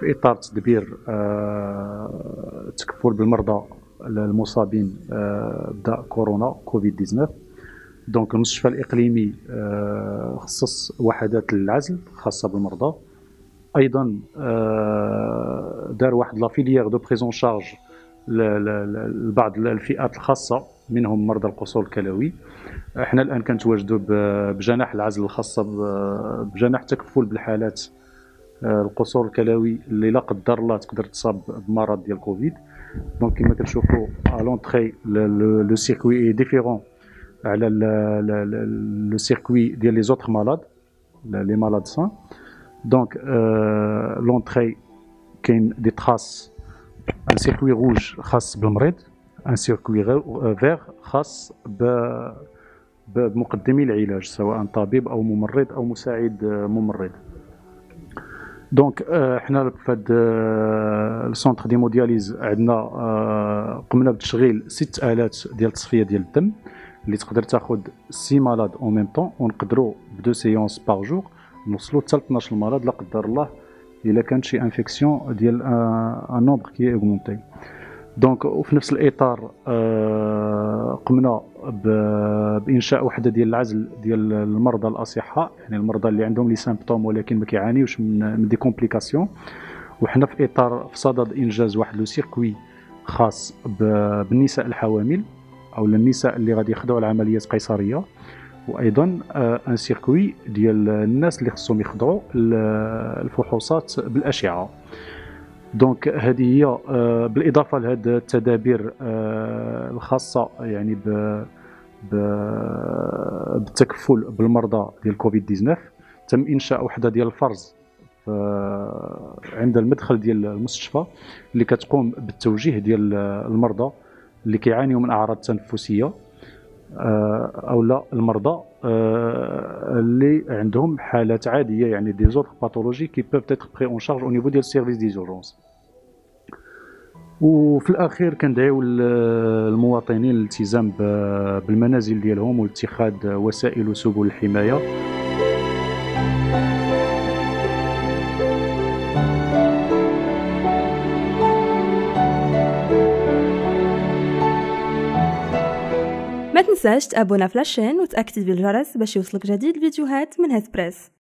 في إطار تدبير التكفل بالمرضى المصابين بداء كورونا كوفيد 19 donc المستشفى الإقليمي خصص وحدات العزل خاصة بالمرضى. أيضا دار واحد la filière de prise en charge لبعض الفئات الخاصة منهم مرضى القصور الكلوي. إحنا الآن كنتواجدوا بجناح العزل الخاصة بجناح التكفل بالحالات آه، القصور الكلوي اللي لا قدر الله تقدر تصاب بمرض ديال كوفيد. donc كما كنشوفوا à l'entrée le circuit différent على le circuit ديال les autres malades les malades sains donc l'entrée كاين des traces un circuit rouge خاص بالمريض un circuit vert خاص بمقدمي العلاج سواء طبيب أو ممرض أو مساعد ممرض. donc حنا في هذا ال centre d'hémodialyse عندنا قمنا بتشغيل ست آلات ديال التصفية ديال الدم اللي تقدر تاخذ six malades en même temps ونقدروا ب deux séances par jour نوصلوا حتى ل 12 مرض لا قدر الله إلا كانت شي infection ديال un nombre qui augmentait donc وفي نفس الإطار آه، قمنا بإنشاء وحدة ديال العزل ديال المرضى الأصحاء يعني المرضى اللي عندهم les symptômes ولكن ما كيعانيوش من, des complications. وحنا في اطار في صدد إنجاز واحد le circuit خاص بالنساء الحوامل أو النساء اللي غادي يخضعوا لعمليات قيصرية. وأيضا un circuit ديال الناس اللي خصهم يخضعوا الفحوصات بالأشعة. donc هذه هي آه، بالإضافة لهذه التدابير آه، الخاصة يعني ب بالتكفل بالمرضى ديال كوفيد 19 تم إنشاء وحدة ديال الفرز عند المدخل ديال المستشفى اللي كتقوم بالتوجيه ديال المرضى اللي كيعانيوا من أعراض تنفسية آه، أو لا المرضى اللي عندهم حالات عادية يعني des autres pathologies qui peuvent être pris en charge au niveau ديال ال service des urgences وفي الأخير كندعيو المواطنين للالتزام بالمنازل ديالهم واتخاذ وسائل وسبل الحماية. ما تنساش تابونا في la chaîne و t'activer الجرس باش يوصلك جديد الفيديوهات من هيسبريس.